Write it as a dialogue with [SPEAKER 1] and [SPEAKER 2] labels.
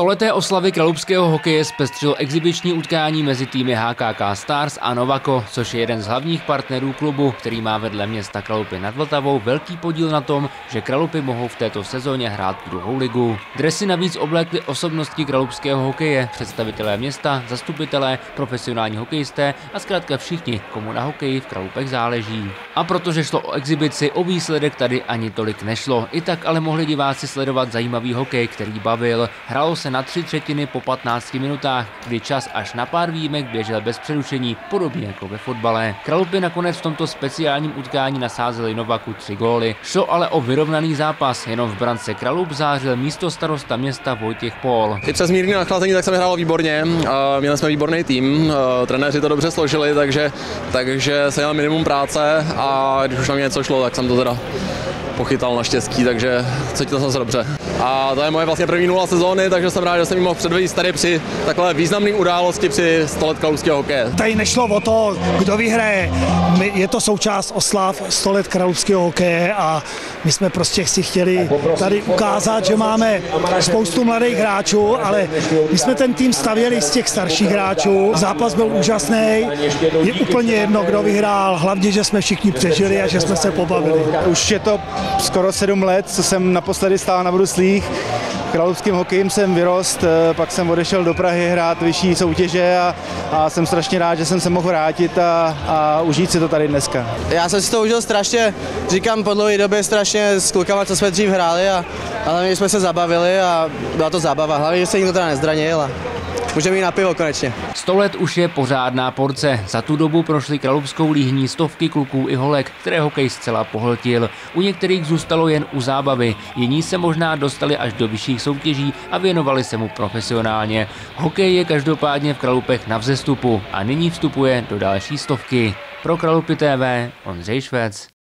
[SPEAKER 1] Stoleté oslavy kralupského hokeje zpestřilo exibiční utkání mezi týmy HKK Stars a Novako, což je jeden z hlavních partnerů klubu, který má vedle města Kralupy nad Vltavou velký podíl na tom, že Kralupy mohou v této sezóně hrát druhou ligu. Dresy navíc oblékly osobnosti kralupského hokeje, představitelé města, zastupitelé, profesionální hokejisté a zkrátka všichni, komu na hokeji v Kralupech záleží. A protože šlo o exibici, o výsledek tady ani tolik nešlo. I tak ale mohli diváci sledovat zajímavý hokej, který bavil. Hralo se na tři třetiny po 15 minutách, kdy čas až na pár výjimek běžel bez přerušení, podobně jako ve fotbale. Kralupy nakonec v tomto speciálním utkání nasázeli Novaku tři góly. Šlo ale o vyrovnaný zápas, jenom v brance Kralup zářil místo starosta města Vojtěch Pol.
[SPEAKER 2] I přes mírný nachlazení tak se hrálo výborně, měli jsme výborný tým, trenéři to dobře složili, takže, takže se měl minimum práce a když už na mě něco šlo, tak jsem to teda pochytal naštěstí, takže cítil jsem se dobře. A to je moje vlastně první nula sezóny, takže jsem rád, že jsem ji mohl předvést tady při takové významné události při 100 let kralovského hokeje.
[SPEAKER 3] Tady nešlo o to, kdo vyhraje. Je to součást oslav 100 let hokeje a my jsme prostě si chtěli tady ukázat, že máme spoustu mladých hráčů, ale my jsme ten tým stavěli z těch starších hráčů. Zápas byl úžasný, je úplně jedno, kdo vyhrál, hlavně, že jsme všichni přežili a že jsme se pobavili.
[SPEAKER 4] Už je to skoro sedm let, co jsem naposledy stál na bruslích. Královským hokejem jsem vyrost, eh, pak jsem odešel do Prahy hrát vyšší soutěže a, a jsem strašně rád, že jsem se mohl vrátit a, a užít si to tady dneska.
[SPEAKER 5] Já jsem si to užil strašně, říkám po dlouhé době strašně s klukama, co jsme dřív hráli a, a hlavně jsme se zabavili a byla to zábava, hlavně, že se nikdo teda nezdranil a Můžeme jít na pivo konečně.
[SPEAKER 1] Sto let už je pořádná porce. Za tu dobu prošly kralupskou líhní stovky kluků i holek, které hokej zcela pohltil. U některých zůstalo jen u zábavy, jiní se možná dostali až do vyšších soutěží a věnovali se mu profesionálně. Hokej je každopádně v Kralupech na vzestupu a nyní vstupuje do další stovky. Pro Kralupy TV Ondřej Švec.